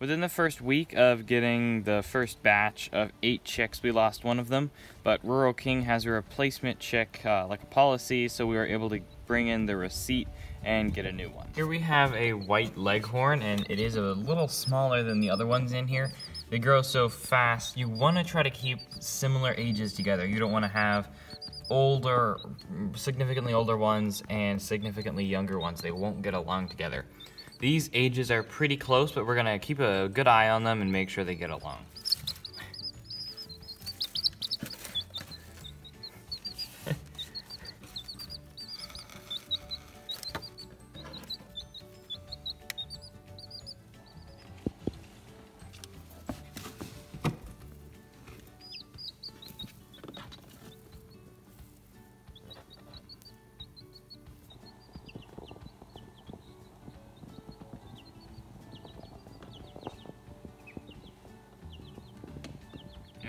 Within the first week of getting the first batch of eight chicks, we lost one of them, but Rural King has a replacement chick, uh, like a policy, so we were able to bring in the receipt and get a new one. Here we have a white leghorn, and it is a little smaller than the other ones in here. They grow so fast, you want to try to keep similar ages together. You don't want to have older, significantly older ones and significantly younger ones. They won't get along together. These ages are pretty close, but we're gonna keep a good eye on them and make sure they get along.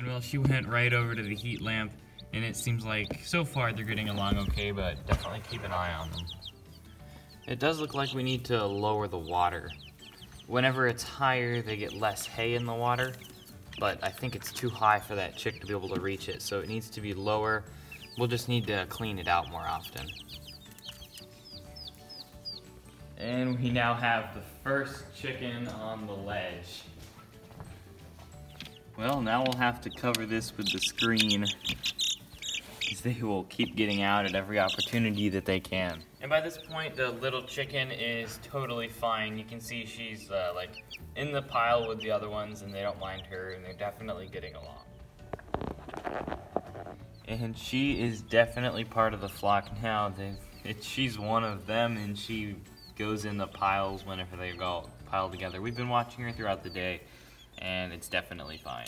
And well, she went right over to the heat lamp, and it seems like so far they're getting along okay, but definitely keep an eye on them. It does look like we need to lower the water. Whenever it's higher, they get less hay in the water, but I think it's too high for that chick to be able to reach it, so it needs to be lower. We'll just need to clean it out more often. And we now have the first chicken on the ledge. Well, now we'll have to cover this with the screen. Because they will keep getting out at every opportunity that they can. And by this point, the little chicken is totally fine. You can see she's uh, like in the pile with the other ones and they don't mind her and they're definitely getting along. And she is definitely part of the flock now. It, she's one of them and she goes in the piles whenever they go pile together. We've been watching her throughout the day and it's definitely fine.